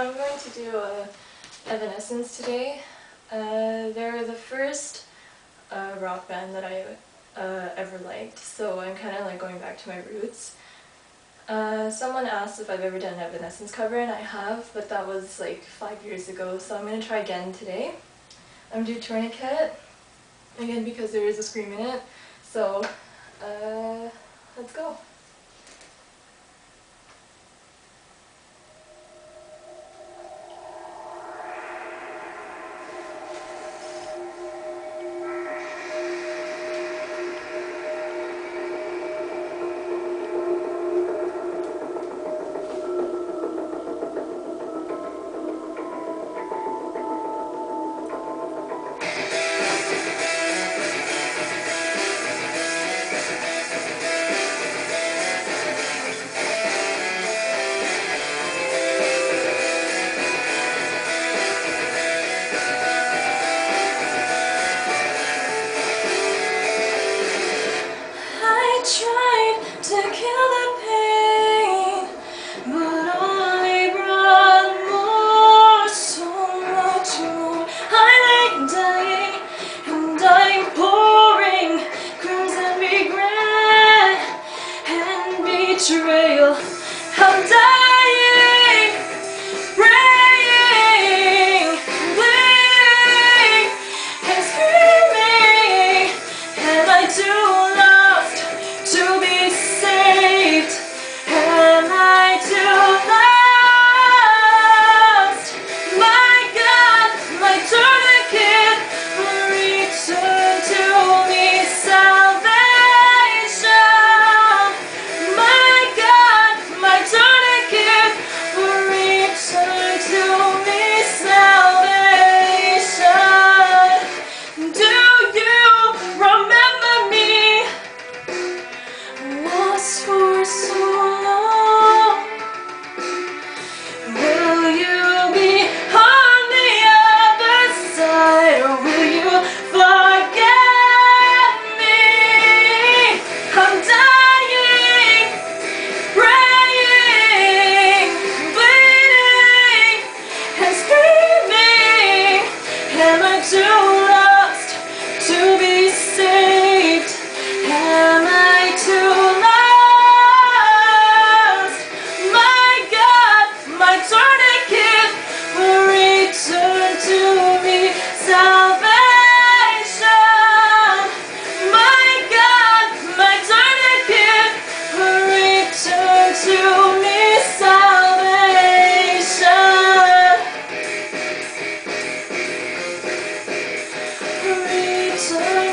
I'm going to do uh, Evanescence today. Uh, they're the first uh, rock band that I uh, ever liked, so I'm kind of like going back to my roots. Uh, someone asked if I've ever done an Evanescence cover, and I have, but that was like five years ago, so I'm going to try again today. I'm going to do Tourniquet, again because there is a scream in it, so uh, let's go. To kill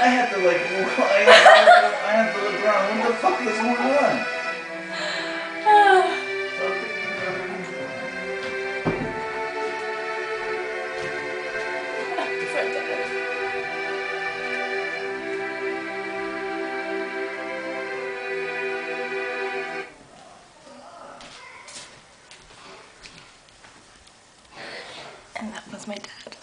I have to like, I have to look around. What the fuck is going on? And that was my dad.